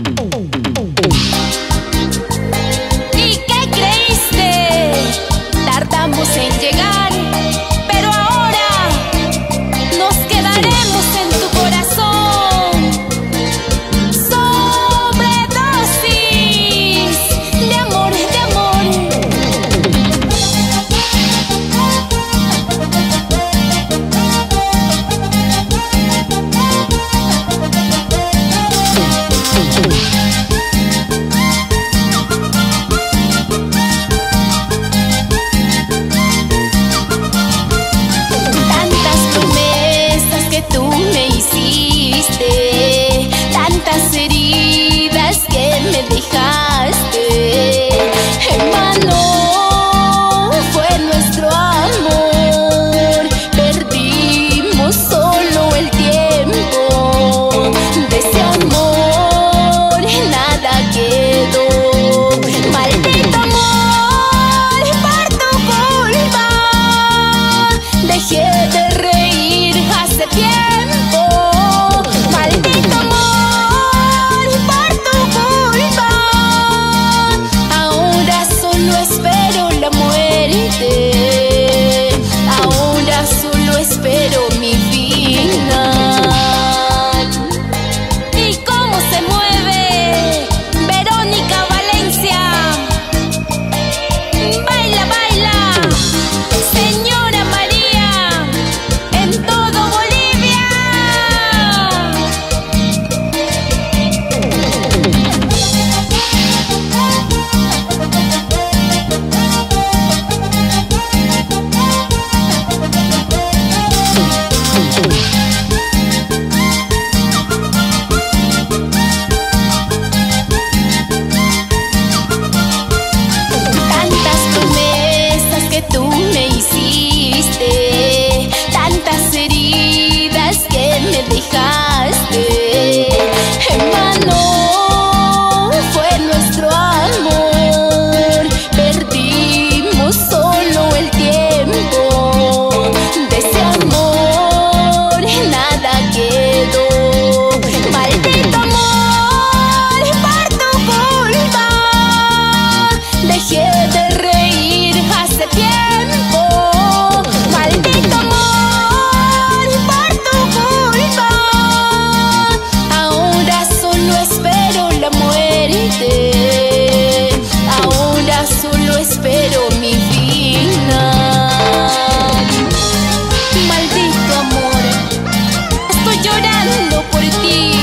Oh, oh, oh, oh. por ti.